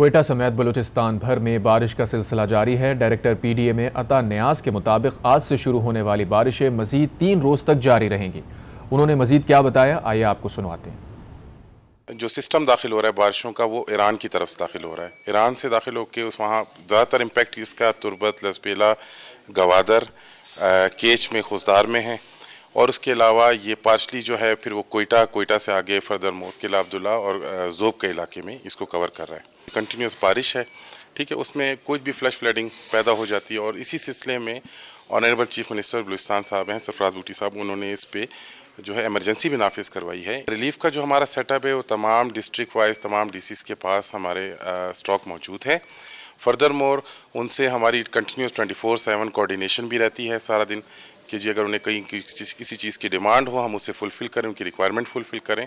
कोयटा समेत बलूचिस्तान भर में बारिश का सिलसिला जारी है। डायरेक्टर पीडीए में अता न्याज के मुताबिक आज से शुरू होने वाली बारिशें मजीद तीन रोज तक जारी रहेंगी। उन्होंने मजीद क्या बताया? आइए आपको सुनवाते हैं। जो सिस्टम दाखिल हो रहा है बारिशों का, वो ईरान की तरफ़ से दाखिल हो रहा है। ईरान से दाखिल होकर उस वहाँ ज़्यादातर इम्पेक्ट इसका तुरबत, लसबेला, गवादर केच में खुशदार में है। और उसके अलावा ये पार्शली जो है, फिर वो कोयटा कोयटा से आगे फर्दर मोर किला अब्दुल्ला और जोब के इलाके में इसको कवर कर रहा है। कंटिन्यूस बारिश है, ठीक है, उसमें कोई भी फ्लश फ्लडिंग पैदा हो जाती है और इसी सिलसिले में ऑनरेबल चीफ मिनिस्टर बलुस्तान साहब हैं, सरफराज बूटी साहब, उन्होंने इस पर जो है इमरजेंसी भी नाफिज करवाई है। रिलीफ का जो हमारा सेटअप है, वो तमाम डिस्ट्रिक्ट वाइज तमाम डी के पास हमारे स्टॉक मौजूद है। फर्दर मोर उनसे हमारी continuous twenty four seven coordination भी रहती है सारा दिन। कि जी अगर उन्हें कहीं किसी चीज़ की डिमांड हो, हम उसे फुलफ़िल करें, उनकी रिक्वायरमेंट फुलफ़िल करें।